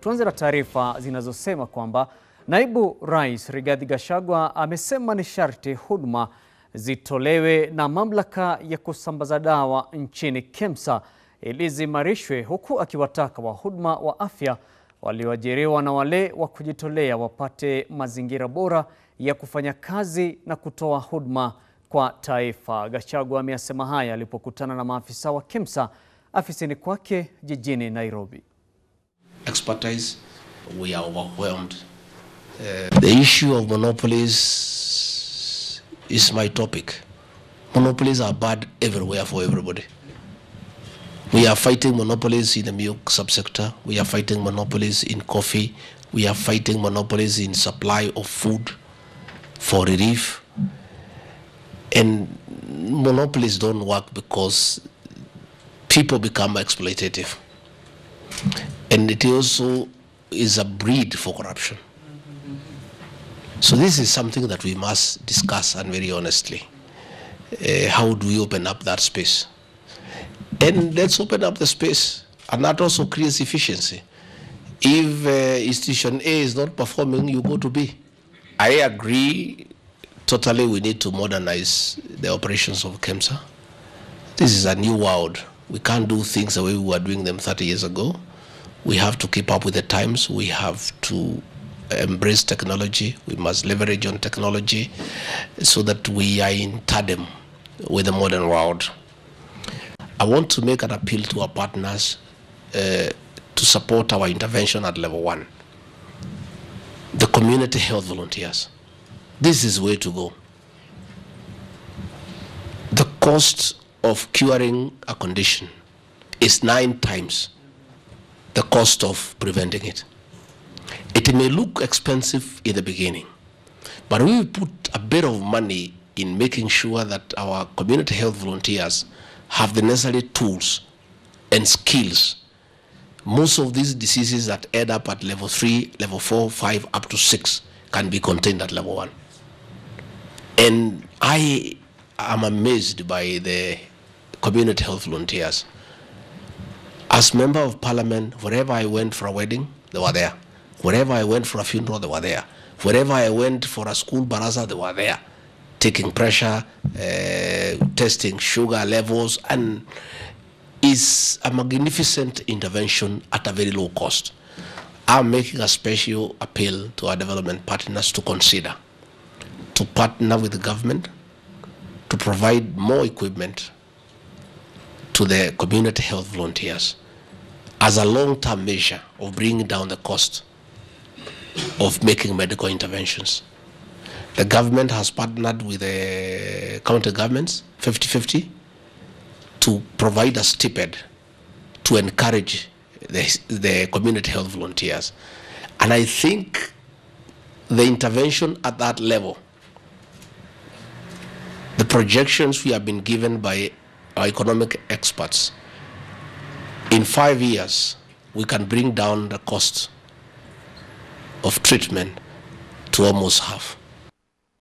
Tuanze na taarifa zinazosema kwamba Naibu Rais Rigathi Gachagua amesema ni sharti huduma zitolewe na mamlaka ya kusambaza dawa nchini KEMSA ili ziimarishwe, huku akiwataka wahuduma wa afya walioajiriwa na wale wa kujitolea wapate mazingira bora ya kufanya kazi na kutoa huduma kwa taifa. Gachagua ameyasema haya alipokutana na maafisa wa KEMSA afisini kwake jijini Nairobi. Expertise, we are overwhelmed. Uh, the issue of monopolies is my topic. Monopolies are bad everywhere for everybody. We are fighting monopolies in the milk subsector. We are fighting monopolies in coffee. We are fighting monopolies in supply of food for relief. And monopolies don't work because people become exploitative and it also is a breed for corruption. So this is something that we must discuss and very honestly. Uh, how do we open up that space? And let's open up the space, and that also creates efficiency. If uh, institution A is not performing, you go to B. I agree totally we need to modernize the operations of KEMSA. This is a new world. We can't do things the way we were doing them 30 years ago. We have to keep up with the times. We have to embrace technology. We must leverage on technology so that we are in tandem with the modern world. I want to make an appeal to our partners uh, to support our intervention at level one. The community health volunteers. This is way to go. The cost of curing a condition is nine times the cost of preventing it. It may look expensive in the beginning, but we put a bit of money in making sure that our community health volunteers have the necessary tools and skills. Most of these diseases that end up at level three, level four, five, up to six can be contained at level one. And I am amazed by the community health volunteers. As member of parliament, wherever I went for a wedding, they were there. Wherever I went for a funeral, they were there. Wherever I went for a school baraza, they were there, taking pressure, uh, testing sugar levels, and is a magnificent intervention at a very low cost. I'm making a special appeal to our development partners to consider to partner with the government to provide more equipment to the community health volunteers as a long-term measure of bringing down the cost of making medical interventions. The government has partnered with the county governments 50-50 to provide a stipend to encourage the, the community health volunteers. And I think the intervention at that level, the projections we have been given by our economic experts, in five years, we can bring down the cost of treatment to almost half.